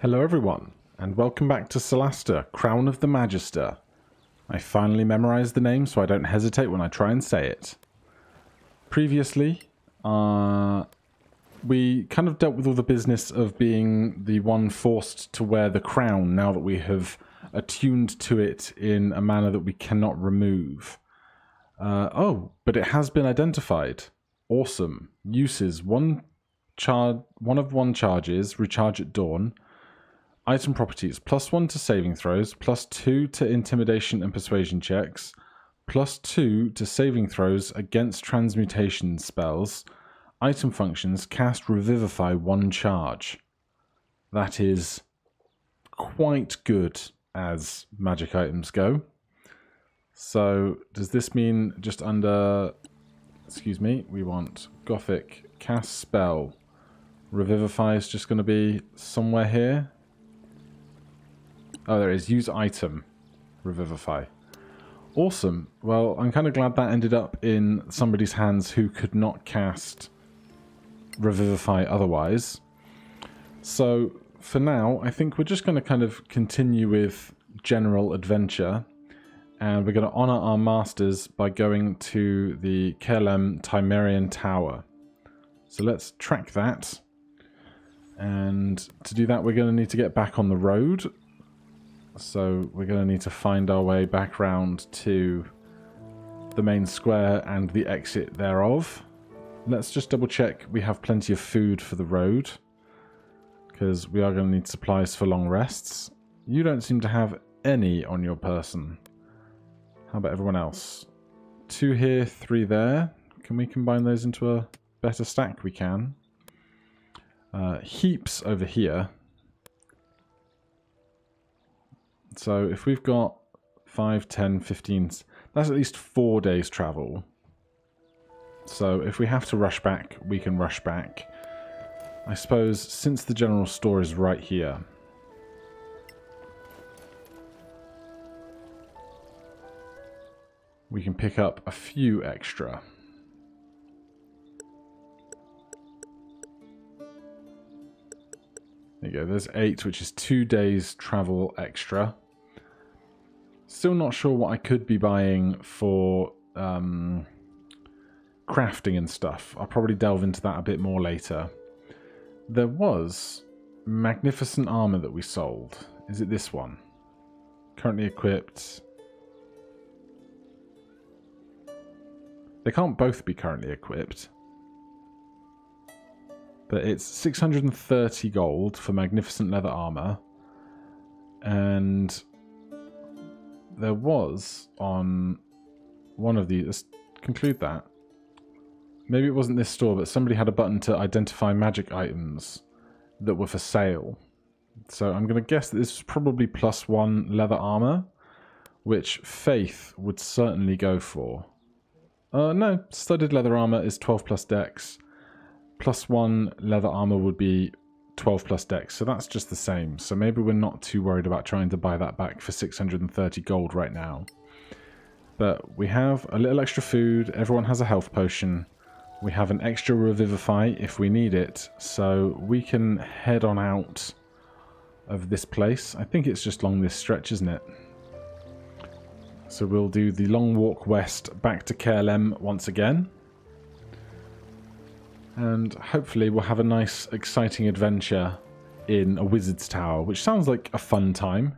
Hello everyone, and welcome back to Solasta, Crown of the Magister. I finally memorized the name so I don't hesitate when I try and say it. Previously, uh, we kind of dealt with all the business of being the one forced to wear the crown now that we have attuned to it in a manner that we cannot remove. Uh, oh, but it has been identified. Awesome. Uses one charge, one of one charges, recharge at dawn. Item properties plus one to saving throws, plus two to intimidation and persuasion checks, plus two to saving throws against transmutation spells. Item functions cast Revivify one charge. That is quite good as magic items go. So, does this mean just under. Excuse me, we want Gothic cast spell. Revivify is just going to be somewhere here. Oh, there is. Use item. Revivify. Awesome. Well, I'm kind of glad that ended up in somebody's hands who could not cast Revivify otherwise. So, for now, I think we're just going to kind of continue with general adventure. And we're going to honor our masters by going to the Caer Lem Timerian Tower. So let's track that. And to do that, we're going to need to get back on the road. So we're going to need to find our way back round to the main square and the exit thereof. Let's just double check we have plenty of food for the road. Because we are going to need supplies for long rests. You don't seem to have any on your person. How about everyone else? Two here, three there. Can we combine those into a better stack? We can. Uh, heaps over here. So if we've got 5, 10, 15, that's at least four days travel. So if we have to rush back, we can rush back. I suppose since the general store is right here, we can pick up a few extra. There you go, there's eight, which is two days travel extra. Still not sure what I could be buying for um, crafting and stuff. I'll probably delve into that a bit more later. There was magnificent armor that we sold. Is it this one? Currently equipped. They can't both be currently equipped. But it's 630 gold for magnificent leather armor. And there was on one of these, let's conclude that. Maybe it wasn't this store, but somebody had a button to identify magic items that were for sale. So I'm going to guess that this is probably plus one leather armor, which Faith would certainly go for. Uh, no, studded leather armor is 12 plus dex. Plus one leather armor would be 12 plus dex. so that's just the same. So maybe we're not too worried about trying to buy that back for 630 gold right now. But we have a little extra food, everyone has a health potion. We have an extra revivify if we need it, so we can head on out of this place. I think it's just along this stretch, isn't it? So we'll do the long walk west back to Caer Lem once again. And hopefully we'll have a nice, exciting adventure in a wizard's tower, which sounds like a fun time.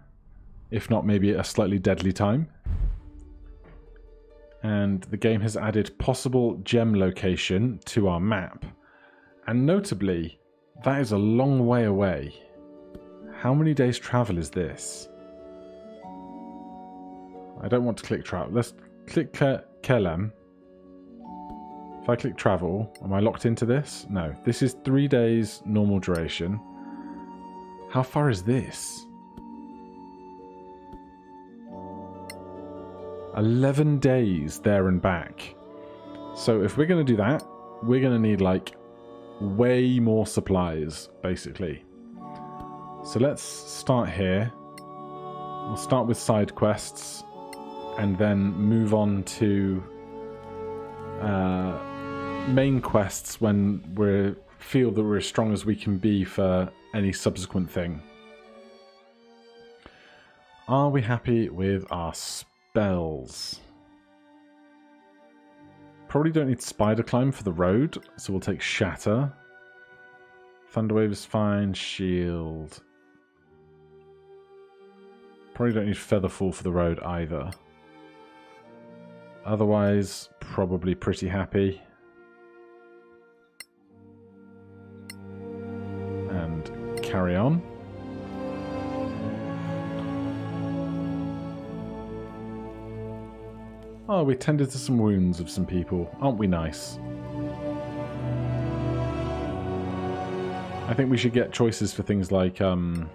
If not, maybe a slightly deadly time. And the game has added possible gem location to our map. And notably, that is a long way away. How many days travel is this? I don't want to click travel. Let's click Ke Caer Lem. If I click travel, am I locked into this? No. This is three days normal duration. How far is this? 11 days there and back. So if we're going to do that, we're going to need like way more supplies, basically. So let's start here. We'll start with side quests and then move on to uh, main quests when we feel that we're as strong as we can be for any subsequent thing. Are we happy with our spells? Probably don't need Spider Climb for the road, so we'll take Shatter. Thunderwave is fine, Shield. Probably don't need Featherfall for the road either. Otherwise, probably pretty happy. Carry on. Oh, we tended to some wounds of some people. Aren't we nice? I think we should get choices for things like um,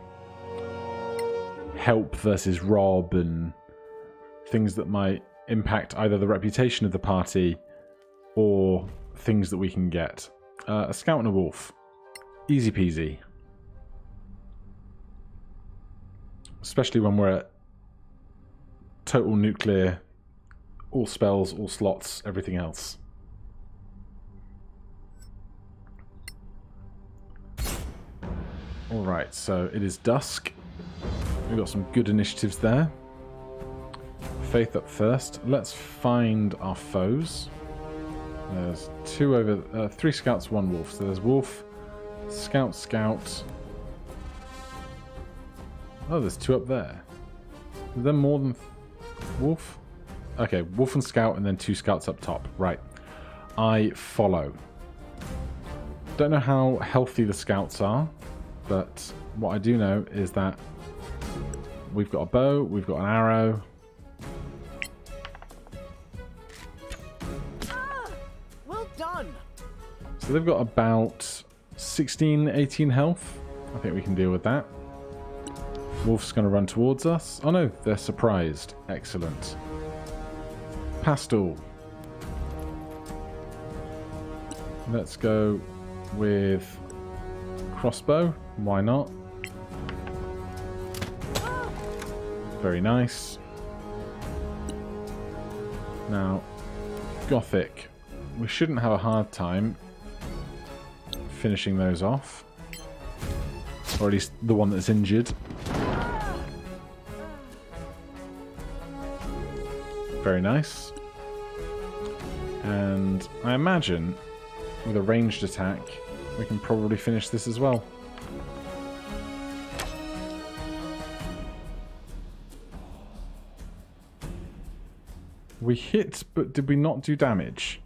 help versus rob and things that might impact either the reputation of the party or things that we can get. Uh, a scout and a wolf. Easy peasy. Especially when we're at total nuclear all spells, all slots, everything else. Alright, so it is dusk. We've got some good initiatives there. Faith up first. Let's find our foes. There's two over... Uh, three scouts, one wolf. So there's wolf, scout, scout. Oh, there's two up there. Is there more than... Wolf? Okay, Wolf and Scout and then two Scouts up top. Right. I follow. Don't know how healthy the Scouts are, but what I do know is that we've got a bow, we've got an arrow. Ah, well done. So they've got about 16, 18 health. I think we can deal with that. Wolf's going to run towards us. Oh no, they're surprised. Excellent. Pastel. Let's go with crossbow. Why not? Very nice. Now, Gothic. We shouldn't have a hard time finishing those off. Or at least the one that's injured. Very nice. And I imagine with a ranged attack, we can probably finish this as well. We hit, but did we not do damage?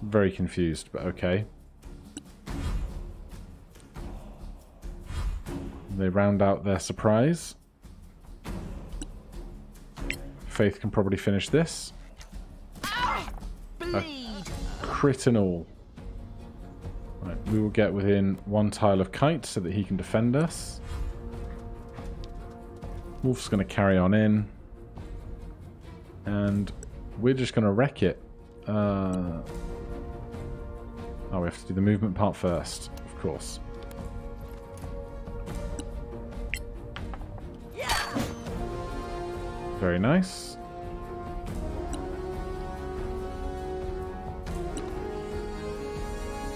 Very confused, but okay. They round out their surprise. Faith can probably finish this. Bleed. Crit and all. Right, we will get within one tile of Kite so that he can defend us. Wolf's going to carry on in. And we're just going to wreck it. Uh... Oh, we have to do the movement part first, of course. Very nice.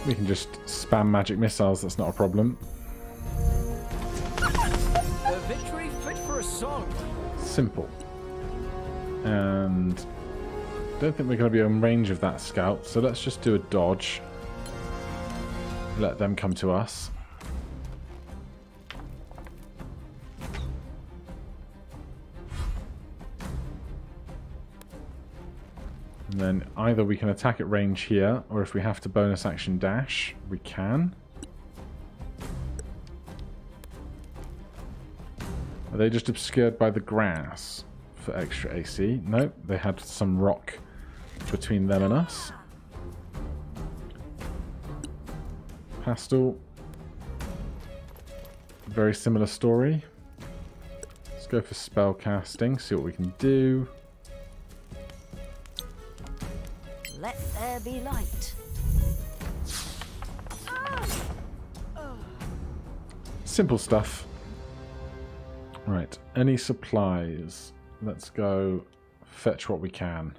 We can just spam magic missiles, that's not a problem. A victory fit for a song. Simple. And don't think we're going to be in range of that scout, so let's just do a dodge. Let them come to us. And then either we can attack at range here, or if we have to bonus action dash, we can. Are they just obscured by the grass for extra AC? Nope, they had some rock between them and us. Pastel. Very similar story. Let's go for spell casting, see what we can do. Let there be light. Simple stuff. Right, any supplies? Let's go fetch what we can.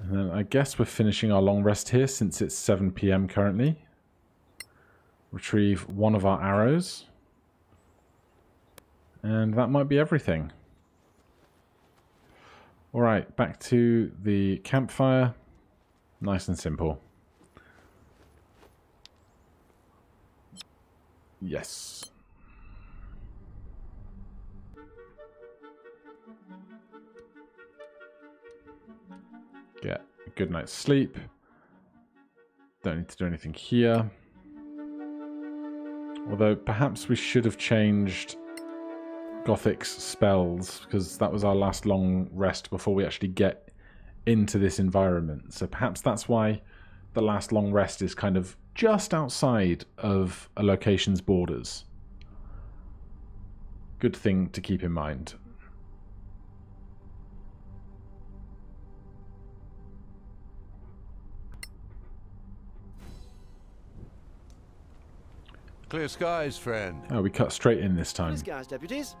And then I guess we're finishing our long rest here since it's 7pm currently. retrieve one of our arrows. And that might be everything. Alright, back to the campfire. Nice and simple. Yes. Get a good night's sleep. Don't need to do anything here. Although perhaps we should have changed Gothic's spells because that was our last long rest before we actually get into this environment. So perhaps that's why the last long rest is kind of just outside of a location's borders. Good thing to keep in mind. Clear skies, friend. Oh, we cut straight in this time. These guys, deputies.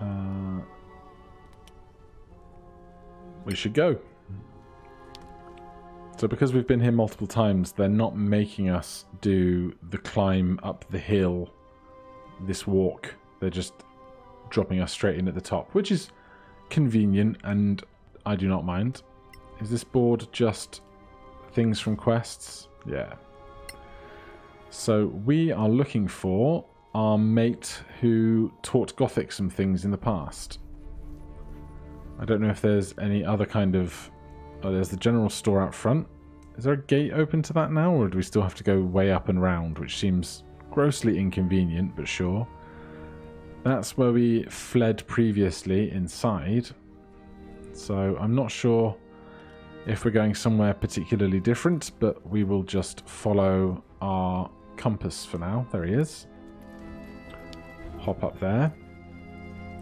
Uh, we should go. So because we've been here multiple times, they're not making us do the climb up the hill, this walk. They're just dropping us straight in at the top, which is convenient and I do not mind. Is this board just things from quests? Yeah. So we are looking for our mate who taught Gothic some things in the past. I don't know if there's any other kind of... Oh, there's the general store out front. Is there a gate open to that now, or do we still have to go way up and round, which seems grossly inconvenient, but sure. That's where we fled previously inside. So I'm not sure if we're going somewhere particularly different, but we will just follow our compass for now. There he is. Hop up there.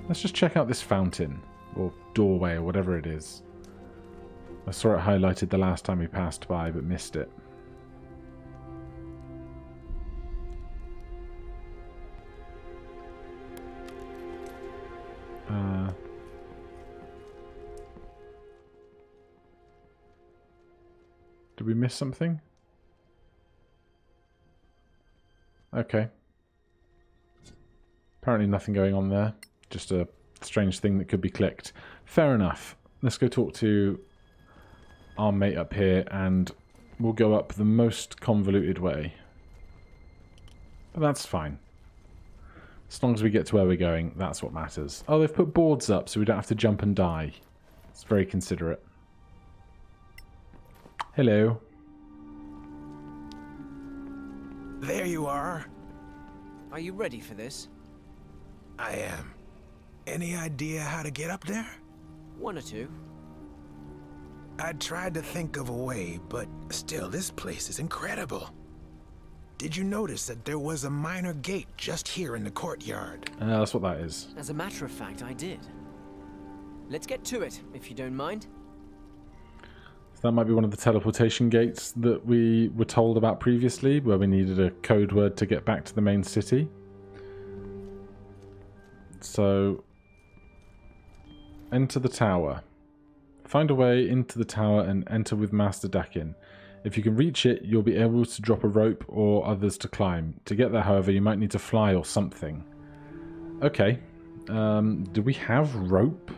Let's just check out this fountain, or doorway, or whatever it is. I saw it highlighted the last time we passed by, but missed it. Uh, did we miss something? Okay. Apparently nothing going on there. Just a strange thing that could be clicked. Fair enough. Let's go talk to our mate up here and we'll go up the most convoluted way. But that's fine. As long as we get to where we're going, that's what matters. Oh, they've put boards up so we don't have to jump and die. It's very considerate. Hello. There you are. Are you ready for this? I am. Any idea how to get up there? One or two. I tried to think of a way, but still, this place is incredible. Did you notice that there was a minor gate just here in the courtyard? Uh, that's what that is. As a matter of fact, I did. Let's get to it, if you don't mind. That might be one of the teleportation gates that we were told about previously, where we needed a code word to get back to the main city. So, enter the tower. Find a way into the tower and enter with Master Dakin. If you can reach it, you'll be able to drop a rope or others to climb. To get there, however, you might need to fly or something. Okay. Um, do we have rope?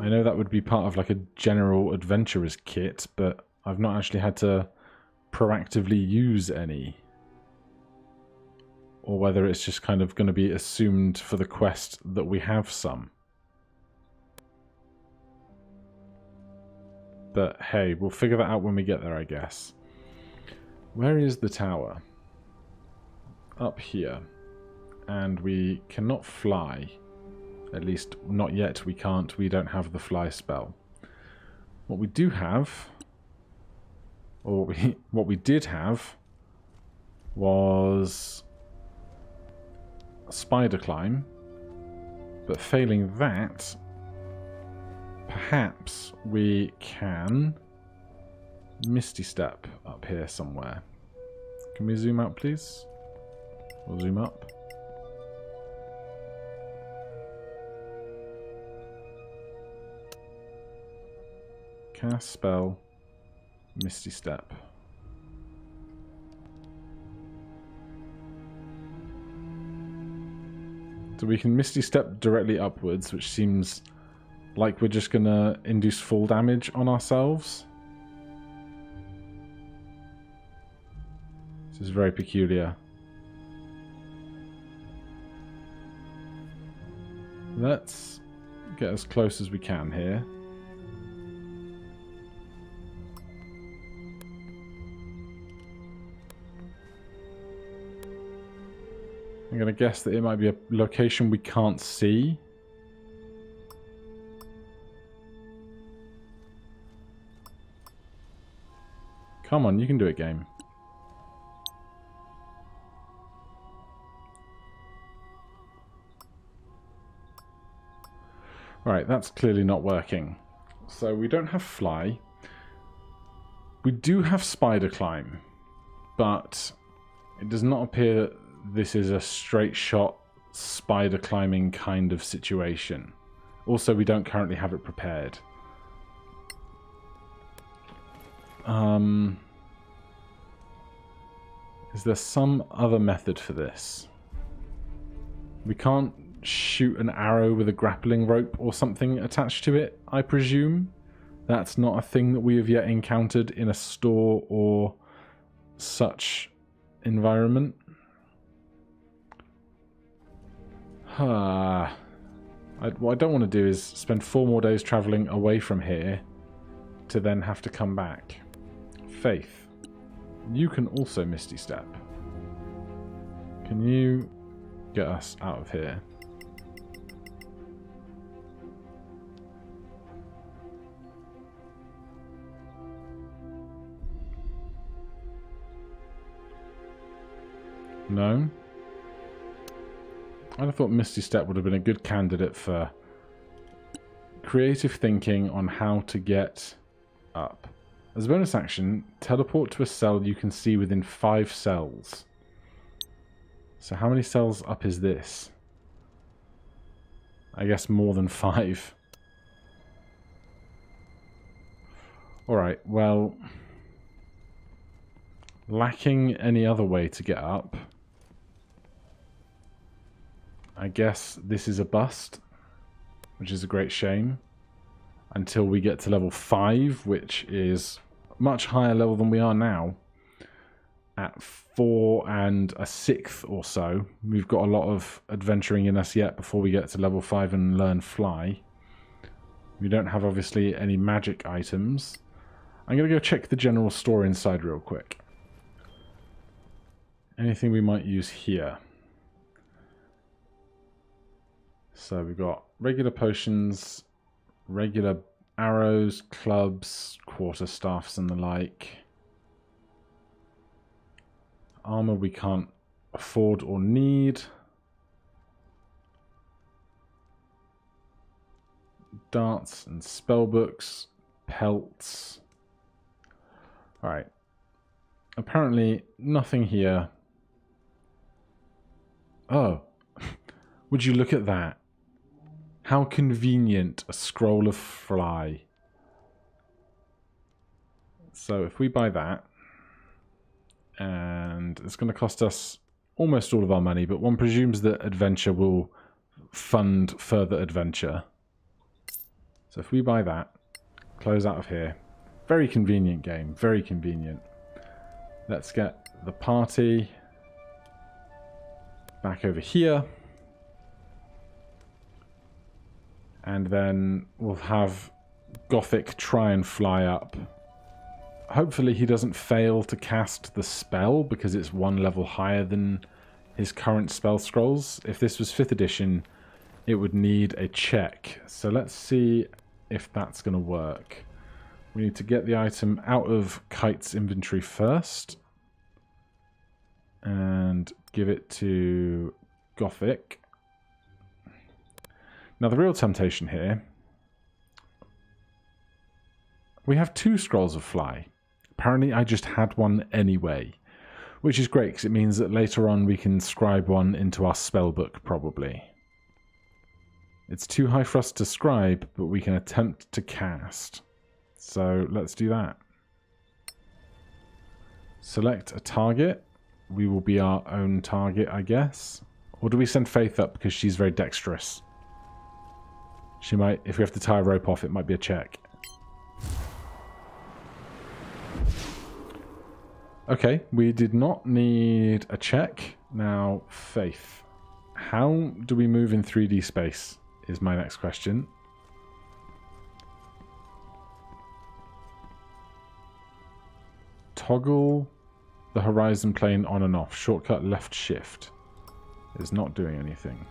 I know that would be part of like a general adventurer's kit, but I've not actually had to proactively use any. Or whether it's just kind of going to be assumed for the quest that we have some. But hey, we'll figure that out when we get there, I guess. Where is the tower? Up here. And we cannot fly. At least, not yet, we can't. We don't have the fly spell. What we do have, or what we, what we did have, was spider climb. But failing that, perhaps we can Misty Step up here somewhere. Can we zoom out, please? We'll zoom up. Cast spell, Misty Step. So we can Misty Step directly upwards, which seems like we're just going to induce full damage on ourselves. This is very peculiar. Let's get as close as we can here. Going to guess that it might be a location we can't see. Come on, you can do it, game. Right, that's clearly not working. So we don't have fly. We do have spider climb, but it does not appear that this is a straight shot spider climbing kind of situation. Also, we don't currently have it prepared. Um, is there some other method for this? We can't shoot an arrow with a grappling rope or something attached to it, I presume. That's not a thing that we have yet encountered in a store or such environment. Ah, I, what I don't want to do is spend four more days travelling away from here to then have to come back. Faith, you can also Misty Step. Can you get us out of here? No? Have thought Misty Step would have been a good candidate for creative thinking on how to get up. As a bonus action, teleport to a cell you can see within five cells. So how many cells up is this? I guess more than five. Alright, well... Lacking any other way to get up... I guess this is a bust, which is a great shame. Until we get to level 5, which is much higher level than we are now. At 4 and a 6th or so, we've got a lot of adventuring in us yet before we get to level 5 and learn fly. We don't have, obviously, any magic items. I'm going to go check the general store inside real quick. Anything we might use here? So we've got regular potions, regular arrows, clubs, quarter staffs and the like. Armor we can't afford or need. Darts and spellbooks, pelts. Alright. Apparently nothing here. Oh. Would you look at that? How convenient a scroll of fly. So if we buy that, and it's going to cost us almost all of our money, but one presumes that adventure will fund further adventure. So if we buy that, close out of here. Very convenient game, very convenient. Let's get the party back over here. And then we'll have Gothic try and fly up. Hopefully he doesn't fail to cast the spell because it's one level higher than his current spell scrolls. If this was 5th edition, it would need a check. So let's see if that's going to work. We need to get the item out of Kite's inventory first. And give it to Gothic. Now the real temptation here, we have two scrolls of fly. Apparently I just had one anyway, which is great because it means that later on we can scribe one into our spell book probably. It's too high for us to scribe, but we can attempt to cast. So let's do that. Select a target. We will be our own target, I guess. Or do we send Faith up because she's very dexterous? She might, if we have to tie a rope off, it might be a check. Okay, we did not need a check. Now, Faith. How do we move in 3D space is my next question. Toggle the horizon plane on and off. Shortcut left shift is not doing anything.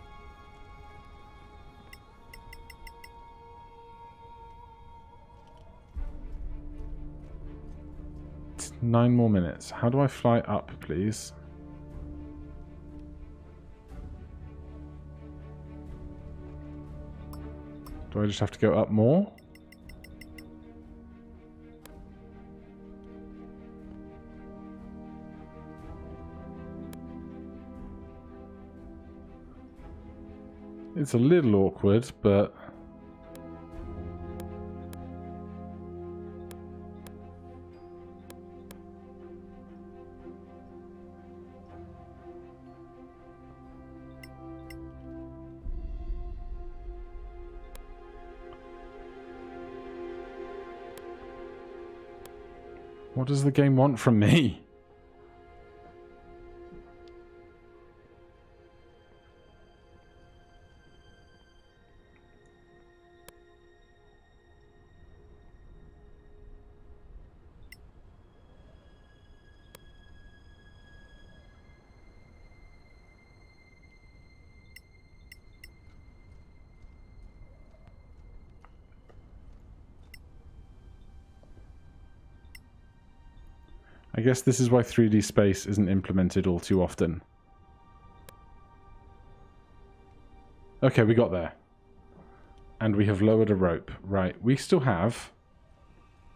Nine more minutes. How do I fly up, please? Do I just have to go up more? It's a little awkward, but... What does the game want from me? Guess this is why 3D space isn't implemented all too often. Okay, we got there. And we have lowered a rope. Right, we still have,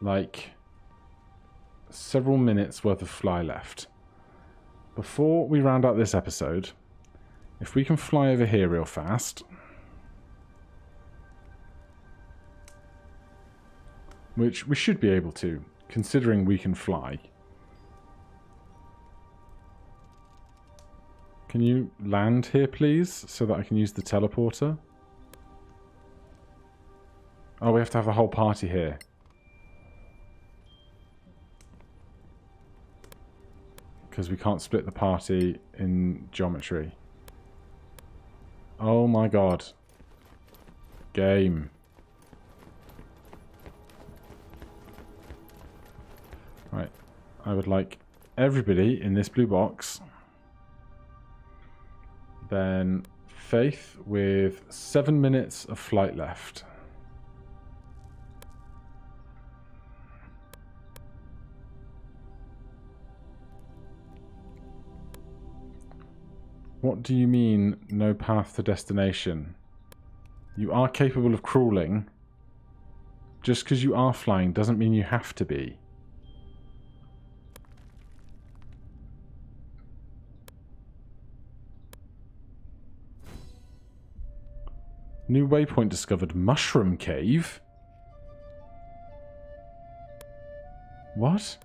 like, several minutes worth of fly left. Before we round out this episode, if we can fly over here real fast... Which we should be able to, considering we can fly. Can you land here, please, so that I can use the teleporter? Oh, we have to have a whole party here. Because we can't split the party in geometry. Oh my god. Game. Right. I would like everybody in this blue box then Faith with seven minutes of flight left. What do you mean, no path to destination? You are capable of crawling. Just because you are flying doesn't mean you have to be. New waypoint discovered. Mushroom Cave? What?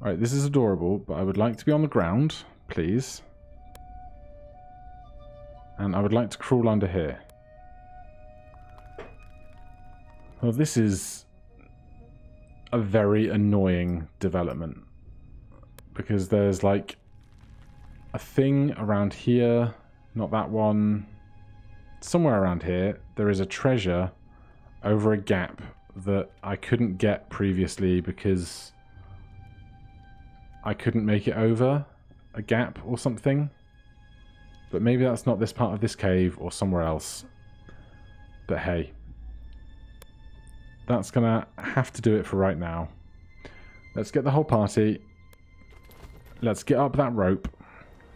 Alright, this is adorable, but I would like to be on the ground, please. And I would like to crawl under here. Well, this is a very annoying development. Because there's like a thing around here. Not that one. Somewhere around here, there is a treasure over a gap that I couldn't get previously because I couldn't make it over a gap or something. But maybe that's not this part of this cave or somewhere else. But hey. That's going to have to do it for right now. Let's get the whole party. Let's get up that rope.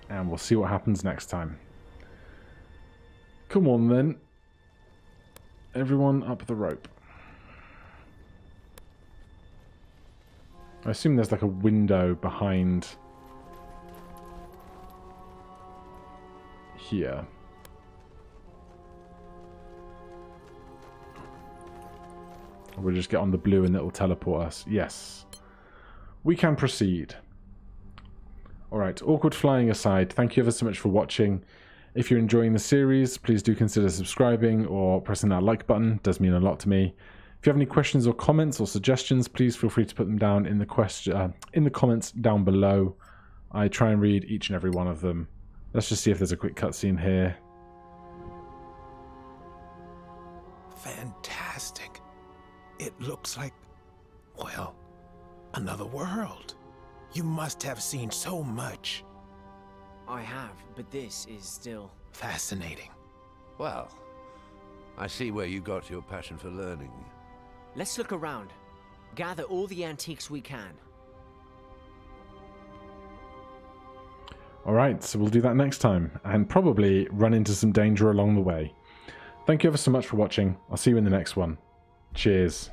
And we'll see what happens next time. Come on then. Everyone up the rope. I assume there's like a window behind here. We'll just get on the blue and it'll teleport us. Yes. We can proceed. Alright, awkward flying aside, thank you ever so much for watching. If you're enjoying the series, please do consider subscribing or pressing that like button. It does mean a lot to me. If you have any questions or comments or suggestions, please feel free to put them down in the question uh, in the comments down below. I try and read each and every one of them. Let's just see if there's a quick cutscene here. Fantastic. It looks like, well, another world. You must have seen so much. I have, but this is still... Fascinating. Well, I see where you got your passion for learning. Let's look around. Gather all the antiques we can. Alright, so we'll do that next time, and probably run into some danger along the way. Thank you ever so much for watching. I'll see you in the next one. Cheers.